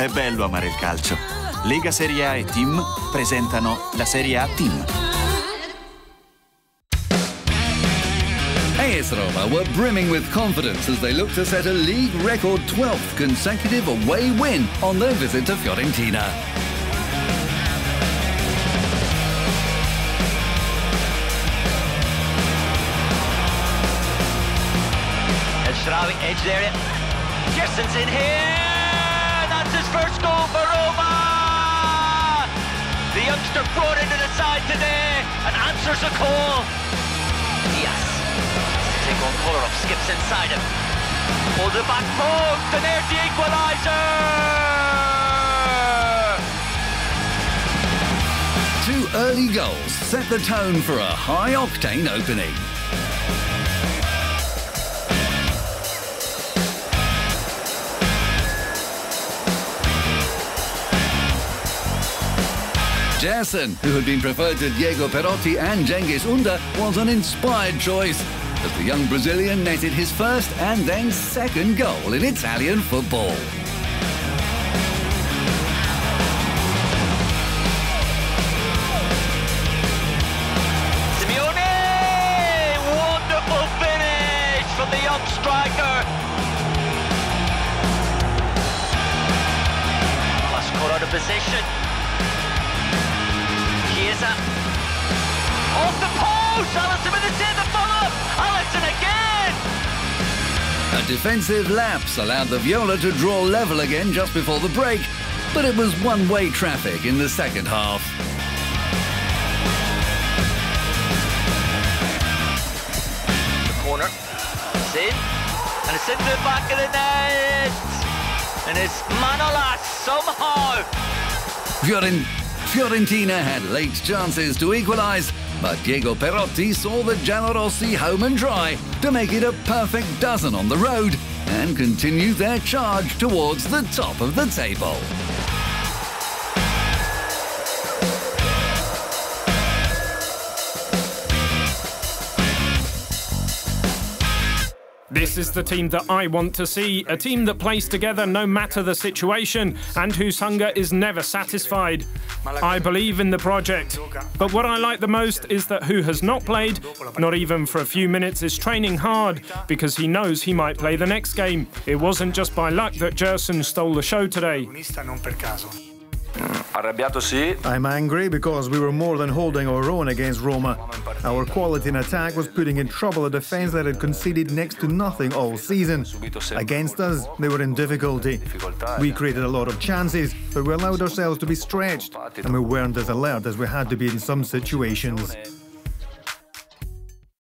È bello amare il calcio. Lega Serie A e TIM presentano la Serie A TIM. AS Roma were brimming with confidence as they looked to set a league record 12th consecutive away win on their visit to Fiorentina. Shaarawy, edge area. Gerson's in here. The youngster brought into the side today and answers a call. Diaz. Take on Kolarov, skips inside him. Holds it back post, and there's the equaliser. Two early goals set the tone for a high-octane opening. Gerson, who had been preferred to Diego Perotti and Cengiz Under, was an inspired choice as the young Brazilian netted his first and then second goal in Italian football. Simeone! Wonderful finish from the young striker. Plus caught out of position. Chiesa. Off the post! Alisson with the the follow-up! Alisson again! A defensive lapse allowed the Viola to draw level again just before the break, but it was one-way traffic in the second half. The corner. It's in. And it's into the back of the net. And it's Manolas somehow. Fioren- Fiorentina had late chances to equalise, but Diego Perotti saw the Giallorossi home and dry to make it a perfect dozen on the road and continue their charge towards the top of the table. This is the team that I want to see. A team that plays together no matter the situation and whose hunger is never satisfied. I believe in the project. But what I like the most is that who has not played, not even for a few minutes, is training hard because he knows he might play the next game. It wasn't just by luck that Gerson stole the show today. I'm angry because we were more than holding our own against Roma. Our quality in attack was putting in trouble a defence that had conceded next to nothing all season. Against us, they were in difficulty. We created a lot of chances, but we allowed ourselves to be stretched, and we weren't as alert as we had to be in some situations.